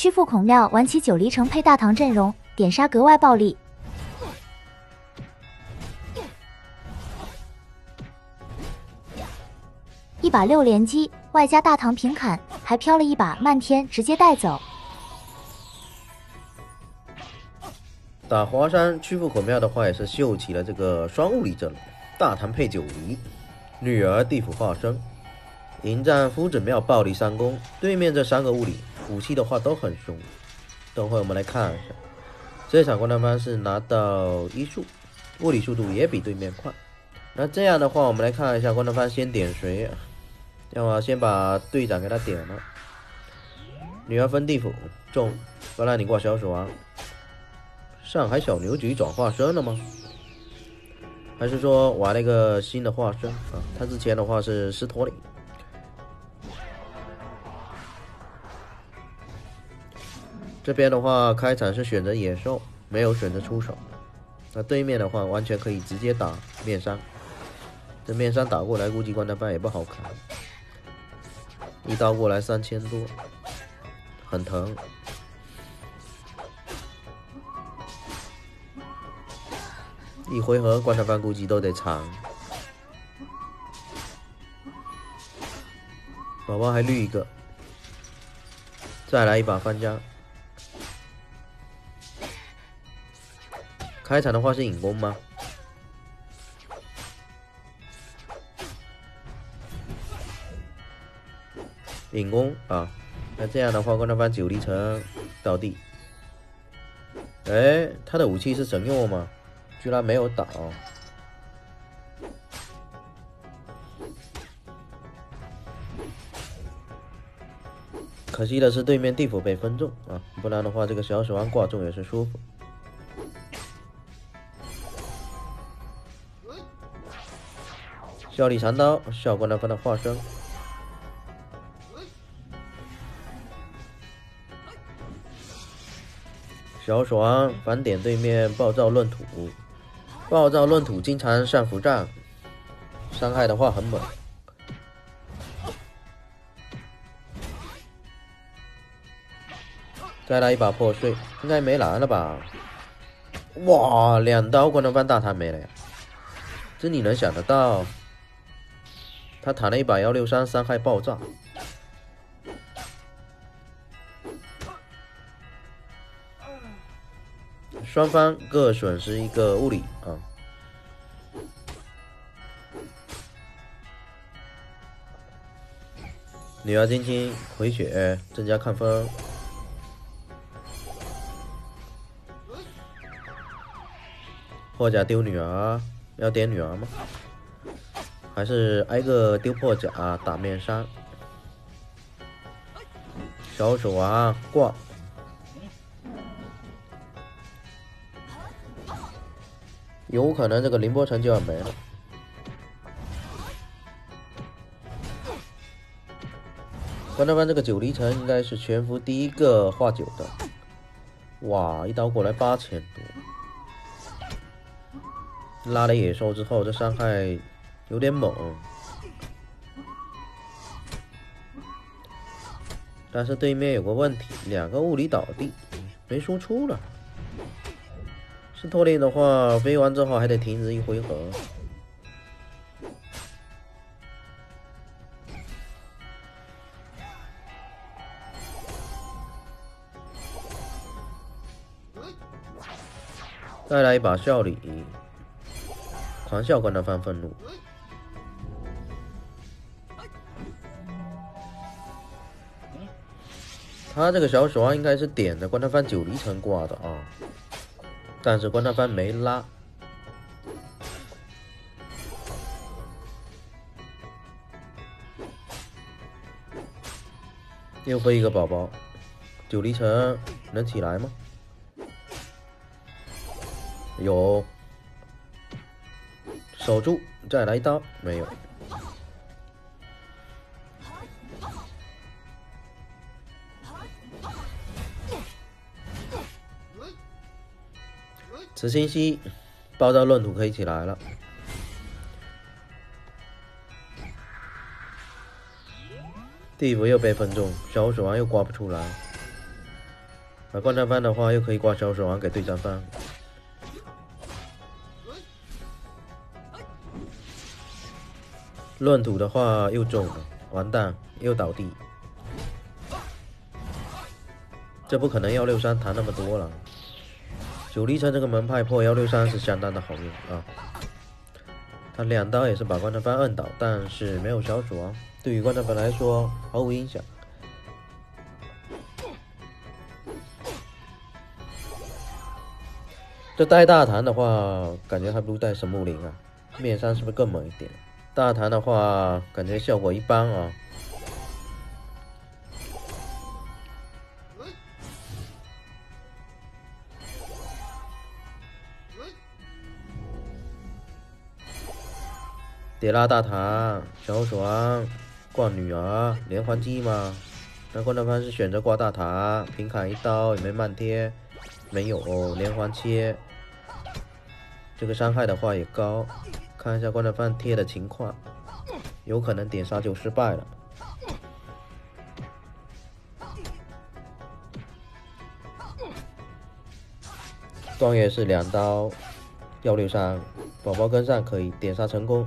曲阜孔庙玩起九黎城配大唐阵容，点杀格外暴力。一把六连击，外加大唐平砍，还飘了一把漫天，直接带走。打华山曲阜孔庙的话，也是秀起了这个双物理阵容，大唐配九黎，女儿地府化身，迎战夫子庙暴力三攻。对面这三个物理武器的话都很凶。等会我们来看一下，这场关南方是拿到一速，物理速度也比对面快。那这样的话，我们来看一下关南方先点谁。要么先把队长给他点了。女儿分地府中，不让你挂小手啊。上海小牛局转化身了吗？还是说玩了一个新的化身啊？他之前的话是斯托里。这边的话开场是选择野兽，没有选择出手。那对面的话完全可以直接打面伤。这面伤打过来，估计关他班也不好扛。一刀过来三千多，很疼。一回合关他班估计都得残。宝宝还绿一个，再来一把翻家。开场的话是引弓吗？引弓啊，那这样的话，关他班九离城倒地。哎，他的武器是神佑吗？居然没有倒。可惜的是，对面地府被分中啊，不然的话，这个小手腕挂中也是舒服。笑里藏刀，笑关南方的化身。小爽反点对面暴躁乱土，暴躁乱土经常上符杖，伤害的话很猛。再来一把破碎，应该没蓝了吧？哇，两刀关东翻大弹没了呀！这你能想得到？他弹了一把幺六三，伤害爆炸。双方各损失一个物理啊！女儿晶晶回血，增加抗风。破甲丢女儿，要点女儿吗？还是挨个丢破甲打面伤？小手啊，挂！有可能这个凌波城就要没了。关大班这个九黎城应该是全服第一个画九的。哇，一刀过来八千多，拉了野兽之后，这伤害有点猛。但是对面有个问题，两个物理倒地，没输出了。是托林的话，飞完之后还得停止一回合。再来一把笑里，狂笑关他翻愤怒。他这个小手啊，应该是点的关他翻九黎城挂的啊。但是关大帆没拉，又飞一个宝宝，九黎城能起来吗？有，守住，再来一刀，没有。慈心溪，暴躁乱土可以起来了。地府又被分中，小手王又挂不出来。而观战方的话，又可以挂小手环给对战方。乱土的话又中了，完蛋，又倒地。这不可能幺六三弹那么多了。九力城这个门派破幺六三是相当的好用啊。他两刀也是把观战方摁倒，但是没有小鼠啊，对于观战方来说毫无影响。这带大唐的话，感觉还不如带神木林啊。面伤是不是更猛一点？大唐的话，感觉效果一般啊。叠拉大弹，小爽，挂女儿，连环击吗？那观战方是选择挂大弹，平砍一刀，有没慢贴？没有，连环切。这个伤害的话也高，看一下观战方贴的情况，有可能点杀就失败了。段也是两刀，幺六三，宝宝跟上可以点杀成功。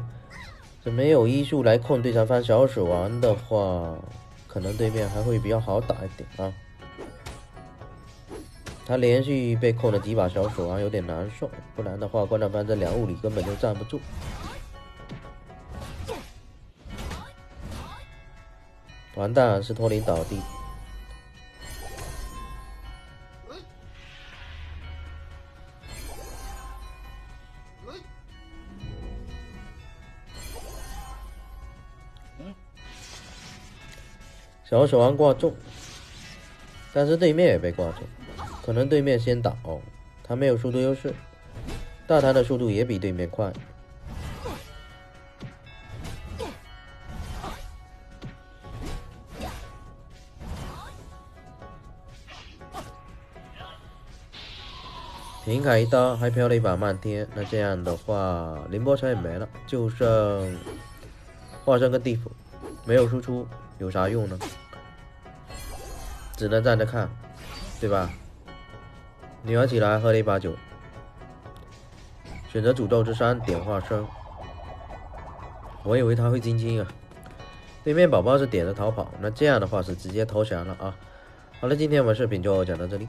这没有医术来控对战方小手王的话，可能对面还会比较好打一点啊。他连续被控了几把小手啊，有点难受。不然的话，观战方这两物理根本就站不住。完蛋，是托林倒地。小手王挂中，但是对面也被挂中。可能对面先倒，他没有速度优势，大他的速度也比对面快。平砍一刀，还飘了一把漫天，那这样的话，凌波城也没了，就剩化身跟地府，没有输出有啥用呢？只能站着看，对吧？女儿起来喝了一把酒，选择诅咒之山点化身。我以为他会晶晶啊，对面宝宝是点着逃跑，那这样的话是直接投降了啊。好了，今天我们视频就讲到这里。